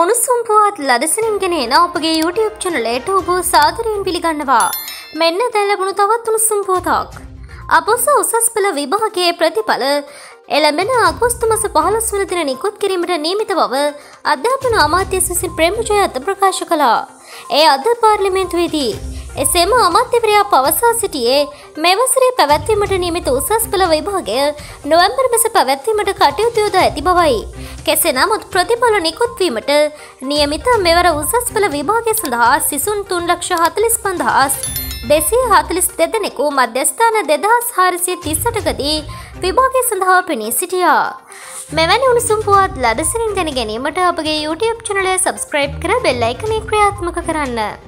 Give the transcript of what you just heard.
උණුසුම් පුවත් ලදසනින් ගෙන එන අපගේ YouTube චනලට ඔබ සාදරයෙන් පිළිගන්නවා. මෙන්න දැන් ලැබුණු තවත් උණුසුම් පුවතක්. අපොස උසස් පෙළ විභාගයේ ප්‍රතිඵල එළඹෙන අගෝස්තු මස 15 වන දින නිකුත් කිරීමට නියමිත බව අධ්‍යාපන අමාත්‍ය සුසිල් ප්‍රේමජය අද ප්‍රකාශ කළා. ඒ අද පාර්ලිමේන්තුවේදී එසේම අමාත්‍යවරයා පවසා සිටියේ මේ වසරේ පැවැත්වීමට නියමිත උසස් පෙළ විභාගය නොවැම්බර් මස පැවැත්වීමට කටයුතු යොදා ඇති බවයි. කෙසේ නමුත් ප්‍රතිඵල නිකුත්වීමට නියමිත මෙවර උසස් පෙළ විභාගය සඳහා සිසුන් තුන් ලක්ෂ හතලිස් පන්දහස් දෙසිය හතලිස් දෙදෙනෙකු මධ්‍යස්ථාන දෙදහස් හාරසිය තිස්සටකදී විභාගය සඳහා පෙනී සිටියා. මෙවැනි උණුසුම් පුවත් ලදසරින් දැන ගැනීමට අපගේ YouTube චනලය සබස්ක්‍රයිබ් කර බෙල්ලයිකනේ ක්‍රියාත්මක කරන්න.